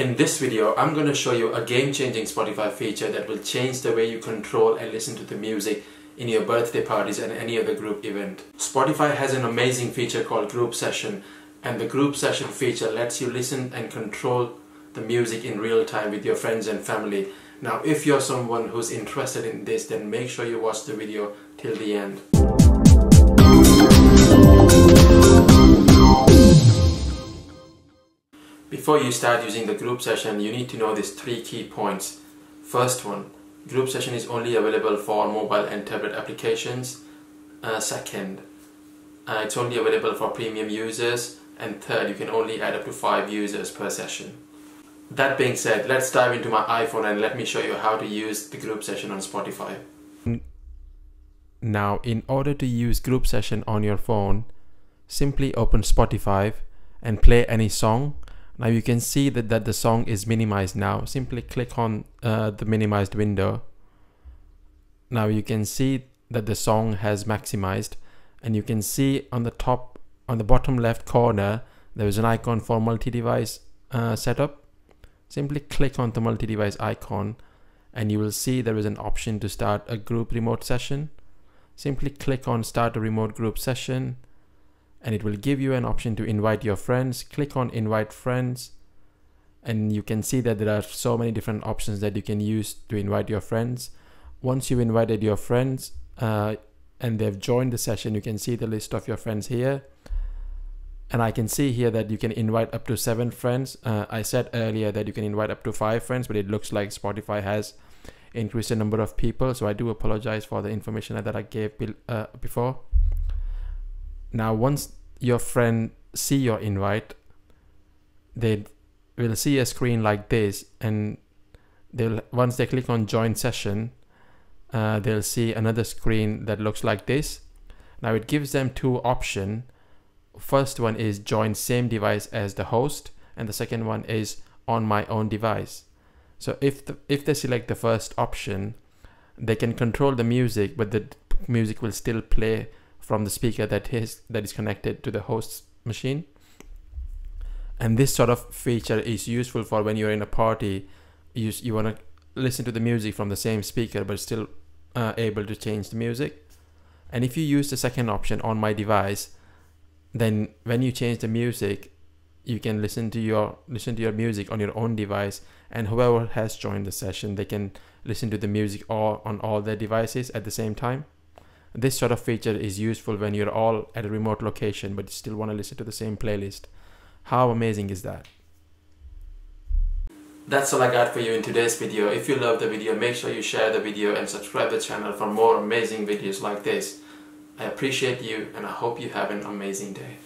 In this video, I'm going to show you a game-changing Spotify feature that will change the way you control and listen to the music in your birthday parties and any other group event. Spotify has an amazing feature called Group Session and the Group Session feature lets you listen and control the music in real time with your friends and family. Now if you're someone who's interested in this then make sure you watch the video till the end. Before you start using the group session, you need to know these three key points. First one, group session is only available for mobile and tablet applications. Uh, second, uh, it's only available for premium users. And third, you can only add up to five users per session. That being said, let's dive into my iPhone and let me show you how to use the group session on Spotify. Now, in order to use group session on your phone, simply open Spotify and play any song now you can see that, that the song is minimized now. Simply click on uh, the minimized window. Now you can see that the song has maximized and you can see on the top, on the bottom left corner, there is an icon for multi-device uh, setup. Simply click on the multi-device icon and you will see there is an option to start a group remote session. Simply click on start a remote group session and it will give you an option to invite your friends. Click on invite friends and you can see that there are so many different options that you can use to invite your friends. Once you've invited your friends uh, and they've joined the session you can see the list of your friends here. And I can see here that you can invite up to seven friends. Uh, I said earlier that you can invite up to five friends but it looks like Spotify has increased the number of people so I do apologize for the information that I gave uh, before now once your friend see your invite they will see a screen like this and they'll once they click on join session uh, they'll see another screen that looks like this. Now it gives them two option. First one is join same device as the host and the second one is on my own device. So if the, if they select the first option they can control the music but the music will still play from the speaker that is that is connected to the host's machine. And this sort of feature is useful for when you're in a party. You, you want to listen to the music from the same speaker but still uh, able to change the music. And if you use the second option on my device then when you change the music you can listen to your listen to your music on your own device. And whoever has joined the session they can listen to the music all on all their devices at the same time this sort of feature is useful when you're all at a remote location but you still want to listen to the same playlist. How amazing is that? That's all I got for you in today's video. If you love the video, make sure you share the video and subscribe the channel for more amazing videos like this. I appreciate you and I hope you have an amazing day.